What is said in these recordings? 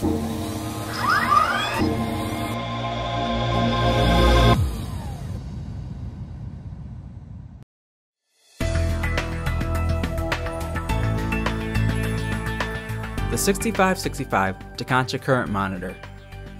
The 6565 Tekonsha Current Monitor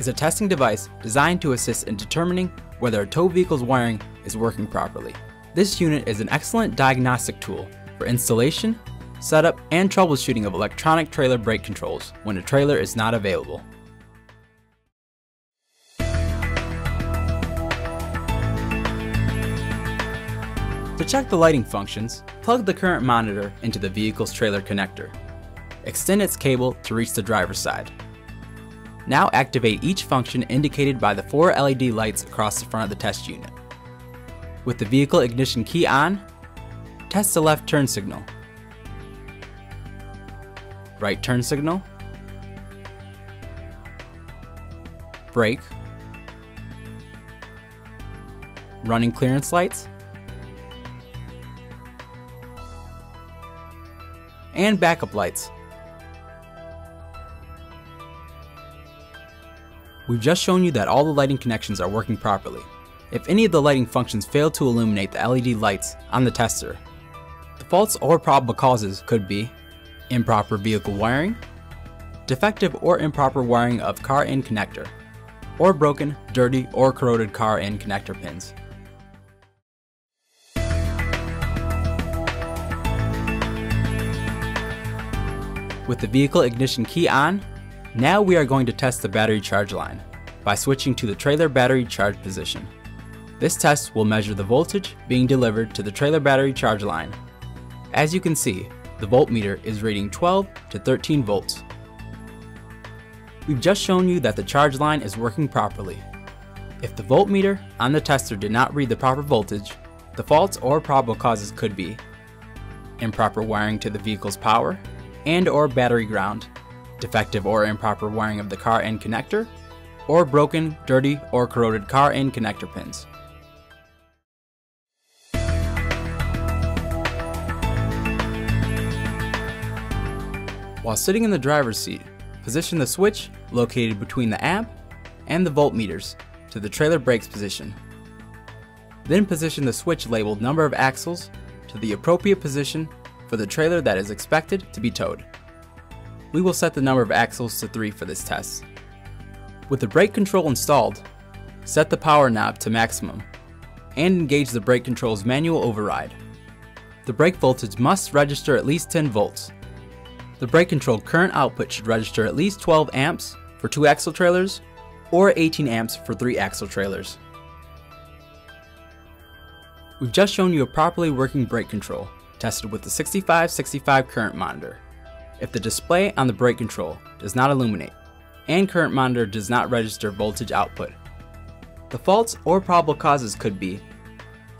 is a testing device designed to assist in determining whether a tow vehicle's wiring is working properly. This unit is an excellent diagnostic tool for installation, setup, and troubleshooting of electronic trailer brake controls when a trailer is not available. To check the lighting functions, plug the current monitor into the vehicle's trailer connector. Extend its cable to reach the driver's side. Now activate each function indicated by the four LED lights across the front of the test unit. With the vehicle ignition key on, test the left turn signal, right turn signal, brake, running clearance lights, and backup lights. We've just shown you that all the lighting connections are working properly. If any of the lighting functions fail to illuminate the LED lights on the tester, the faults or probable causes could be improper vehicle wiring, defective or improper wiring of car end connector, or broken, dirty, or corroded car end connector pins. With the vehicle ignition key on, now we are going to test the battery charge line by switching to the trailer battery charge position. This test will measure the voltage being delivered to the trailer battery charge line. As you can see, the voltmeter is reading 12 to 13 volts. We've just shown you that the charge line is working properly. If the voltmeter on the tester did not read the proper voltage, the faults or probable causes could be improper wiring to the vehicle's power and or battery ground, defective or improper wiring of the car end connector, or broken, dirty, or corroded car end connector pins. While sitting in the driver's seat, position the switch located between the amp and the voltmeters to the trailer brakes position. Then position the switch labeled number of axles to the appropriate position for the trailer that is expected to be towed. We will set the number of axles to 3 for this test. With the brake control installed, set the power knob to maximum and engage the brake control's manual override. The brake voltage must register at least 10 volts. The brake control current output should register at least 12 amps for 2 axle trailers or 18 amps for 3 axle trailers. We've just shown you a properly working brake control tested with the 6565 current monitor. If the display on the brake control does not illuminate and current monitor does not register voltage output, the faults or probable causes could be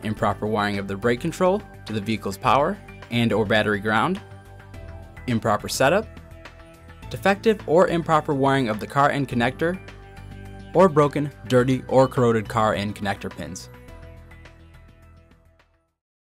improper wiring of the brake control to the vehicle's power and or battery ground, improper setup, defective or improper wiring of the car end connector, or broken, dirty, or corroded car end connector pins.